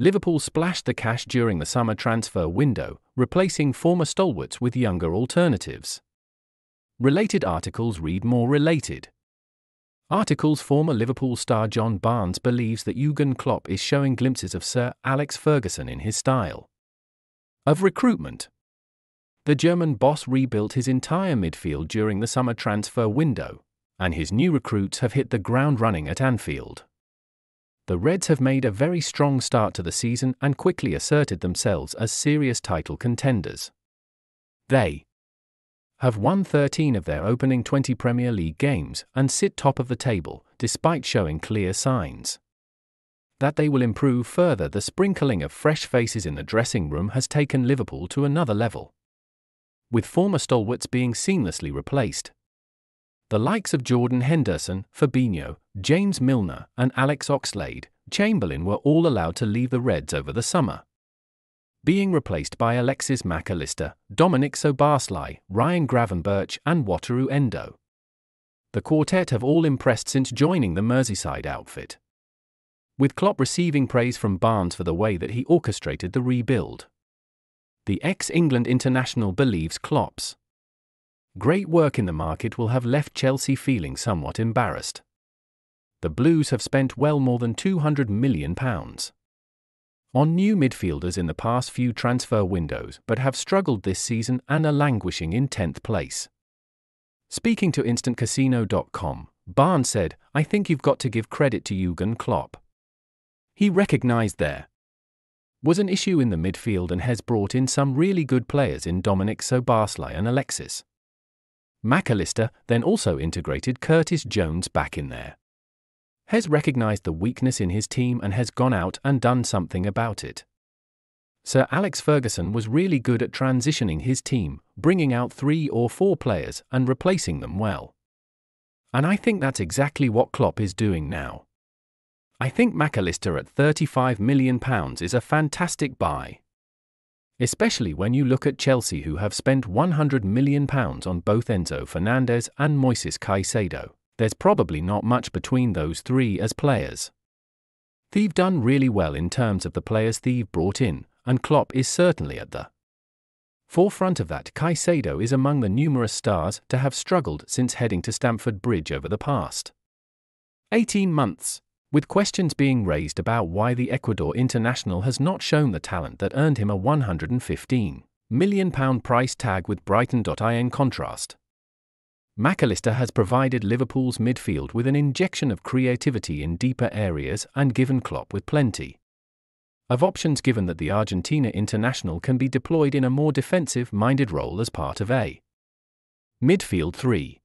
Liverpool splashed the cash during the summer transfer window, replacing former stalwarts with younger alternatives. Related articles read more related. Articles former Liverpool star John Barnes believes that Jurgen Klopp is showing glimpses of Sir Alex Ferguson in his style. Of recruitment. The German boss rebuilt his entire midfield during the summer transfer window, and his new recruits have hit the ground running at Anfield. The Reds have made a very strong start to the season and quickly asserted themselves as serious title contenders. They have won 13 of their opening 20 Premier League games and sit top of the table, despite showing clear signs. That they will improve further, the sprinkling of fresh faces in the dressing room has taken Liverpool to another level. With former stalwarts being seamlessly replaced. The likes of Jordan Henderson, Fabinho, James Milner, and Alex Oxlade, Chamberlain were all allowed to leave the Reds over the summer being replaced by Alexis Mac Allister, Dominic Szoboszlai, Ryan Gravenberch, and Wataru Endo. The quartet have all impressed since joining the Merseyside outfit. With Klopp receiving praise from Barnes for the way that he orchestrated the rebuild. The ex England international believes Klopp's great work in the market will have left Chelsea feeling somewhat embarrassed. The Blues have spent well more than £200 million on new midfielders in the past few transfer windows but have struggled this season and are languishing in 10th place. Speaking to InstantCasino.com, Barnes said, I think you've got to give credit to Jurgen Klopp. He recognized there was an issue in the midfield and has brought in some really good players in Dominic Szoboszlai and Alexis. Mac Allister then also integrated Curtis Jones back in there has recognized the weakness in his team and has gone out and done something about it. Sir Alex Ferguson was really good at transitioning his team, bringing out three or four players and replacing them well. And I think that's exactly what Klopp is doing now. I think Mac Allister at £35 million is a fantastic buy. Especially when you look at Chelsea, who have spent £100 million on both Enzo Fernandez and Moises Caicedo there's probably not much between those three as players. They've done really well in terms of the players they've brought in, and Klopp is certainly at the forefront of that. Caicedo is among the numerous stars to have struggled since heading to Stamford Bridge over the past 18 months, with questions being raised about why the Ecuador international has not shown the talent that earned him a £115 million price tag with Brighton. In contrast, Mac Allister has provided Liverpool's midfield with an injection of creativity in deeper areas and given Klopp with plenty of options given that the Argentina international can be deployed in a more defensive minded role as part of a midfield 3.